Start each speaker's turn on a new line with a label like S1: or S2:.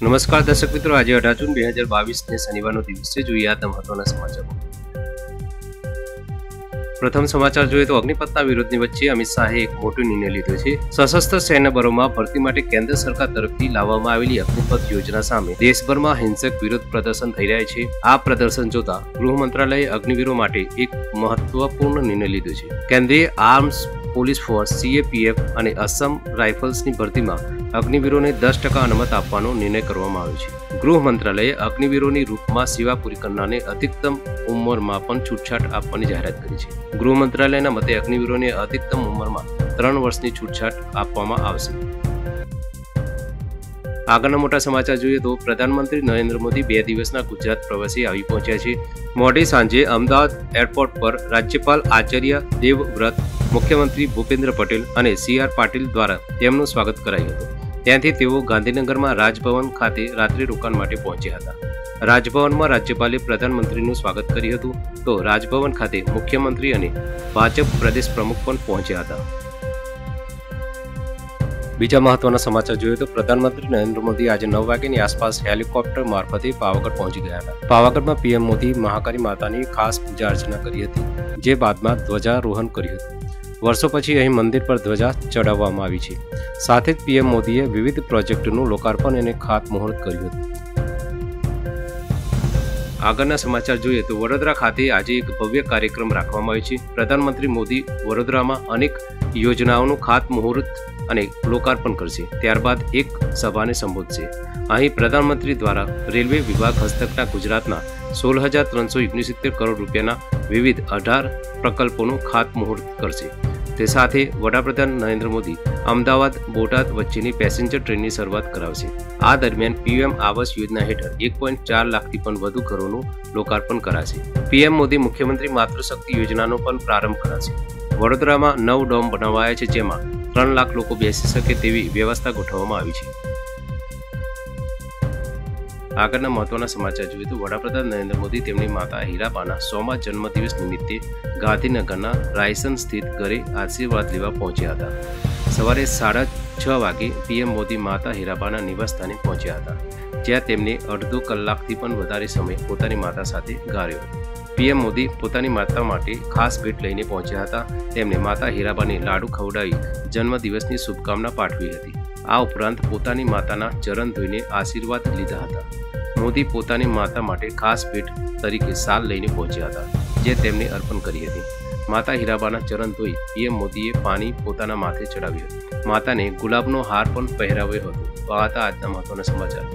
S1: નમસ્કાર દર્શક મિત્રો, આજે અઢાર જૂન બે હજાર બાવીસ ને શનિવારનો દિવસ છે. જોઈએ આ મહત્વના સમાચારો. પ્રથમ સમાચાર જોઈએ તો અગ્નિપથના વિરોધની વચ્ચે અમિત શાહે એક મોટો નિર્ણય લીધો છે. સશસ્ત્ર સૈન્ય બળોમાં ભરતી માટે કેન્દ્ર સરકાર તરફથી લાવવામાં આવેલી અગ્નિપથ યોજના સામે દેશભરમાં હિંસક વિરોધ પ્રદર્શન થઈ રહ્યા છે. આ પ્રદર્શન જોતા ગૃહ મંત્રાલયે અગ્નિવીરો માટે એક મહત્વપૂર્ણ નિર્ણય લીધો છે. કેન્દ્રીય આર્મ્સ પોલીસ ફોર્સ સીએપીએફ અને અસમ રાઇફલ્સની ભરતીમાં અગ્નિવીરોને દસ ટકા અનુમત આપવાનો નિર્ણય કરવામાં આવ્યો છે. ગૃહ મંત્રાલયે અગ્નિવીરોની રૂપમાં સેવા પૂરી કરનારને અધિકતમ ઉંમરમાં પણ છૂટછાટ આપવાની જાહેરાત કરી છે. ગૃહ મંત્રાલયના મતે અગ્નિવીરોને અધિકતમ ઉંમરમાં ત્રણ વર્ષની છૂટછાટ આપવામાં આવશે. આગળના મોટા સમાચાર જોઈએ તો પ્રધાનમંત્રી નરેન્દ્ર મોદી બે દિવસના ગુજરાત પ્રવાસે આવી પહોંચ્યા છે. મોડી સાંજે અમદાવાદ એરપોર્ટ પર રાજ્યપાલ આચાર્ય દેવવ્રત, મુખ્યમંત્રી ભૂપેન્દ્ર પટેલ અને સી આર પાટીલ દ્વારા તેમનું સ્વાગત કરાયું હતું. ત્યાંથી તેઓ ગાંધીનગરમાં રાજભવન ખાતે રાત્રિ રોકાણ માટે પહોંચ્યા હતા. રાજભવનમાં રાજ્યપાલે પ્રધાનમંત્રીનું સ્વાગત કર્યું હતું તો રાજભવન ખાતે મુખ્યમંત્રી અને ભાજપ પ્રદેશ પ્રમુખ પણ પહોંચ્યા હતા. બીજા મહત્વના સમાચાર જોઈએ તો પ્રધાનમંત્રી નરેન્દ્ર મોદી આજે નવ વાગ્યાની આસપાસ હેલિકોપ્ટર મારફતે પાવાગઢ પહોંચી ગયા હતા. પાવાગઢમાં પીએમ મોદી મહાકાળી માતાની ખાસ પૂજા અર્ચના કરી હતી, જે બાદમાં ધ્વજારોહણ કર્યું હતું. વર્ષો પછી અહીં મંદિર પર ધ્વજા ચડાવવામાં આવી છે. સાથે જ પીએમ મોદીએ વિવિધ પ્રોજેક્ટનું લોકાર્પણ અને ખાતમુહૂર્ત કર્યું હતું. આગળના સમાચાર જોઈએ તો વડોદરા ખાતે આજે એક ભવ્ય કાર્યક્રમ રાખવામાં આવ્યો છે. પ્રધાનમંત્રી મોદી વડોદરામાં અનેક યોજનાઓનું ખાતમુહૂર્ત અને લોકાર્પણ કરશે. ત્યારબાદ એક સભાને સંબોધશે. અહીં પ્રધાનમંત્રી દ્વારા રેલવે વિભાગ હસ્તકના ગુજરાતના સોળ હજાર ત્રણસો ઓગણસિત્તેર કરોડ રૂપિયાના વિવિધ અઢાર પ્રકલ્પોનું ખાતમુહૂર્ત કરશે. તે સાથે વડાપ્રધાન નરેન્દ્ર મોદી અમદાવાદ, બોટાદ વચ્ચેની પેસેન્જર ટ્રેનની શરૂઆત કરાવશે. આ દરમિયાન પીએમ આવાસ યોજના હેઠળ એક પોઈન્ટ ચાર લાખથી પણ વધુ ઘરોનું લોકાર્પણ કરાશે. પીએમ મોદી મુખ્યમંત્રી માતૃશક્તિ યોજનાનો પણ પ્રારંભ કરાશે. વડોદરામાં નવ ડોમ બનાવાયા છે જેમાં ત્રણ લાખ લોકો બેસી શકે તેવી વ્યવસ્થા ગોઠવવામાં આવી છે. આગળના મહત્વના સમાચાર જોઈએ તો વડાપ્રધાન નરેન્દ્ર મોદી તેમની માતા હીરાબાના સોમા જન્મદિવસ નિમિત્તે ગાંધીનગરના રાયસન સ્થિત ઘરે આશીર્વાદ લેવા પહોંચ્યા હતા. સવારે સાડા છ વાગે પીએમ મોદી માતા હીરાબાના નિવાસસ્થાને પહોંચ્યા હતા, જ્યાં તેમને અડધો કલાકથી પણ વધારે સમય પોતાની માતા સાથે ગાળ્યો હતો. પીએમ મોદી પોતાની માતા માટે ખાસ ભેટ લઈને પહોંચ્યા હતા. તેમણે માતા હીરાબાને લાડુ ખવડાવી, જન્મદિવસની શુભકામના પાઠવી હતી. આ ઉપરાંત પોતાની માતાના ચરણ ધોઈને આશીર્વાદ લીધા હતા. મોદી પોતાની માતા માટે ખાસ ભેટ તરીકે સાલ લઈને પહોંચ્યા હતા, જે તેમને અર્પણ કરી હતી. માતા હીરાબાના ચરણ ધોઈ પીએમ મોદીએ પાણી પોતાના માથે ચડાવ્યું. માતાને ગુલાબનો હાર પણ પહેરાવ્યો હતો. આ હતા આજના મહત્વના સમાચાર.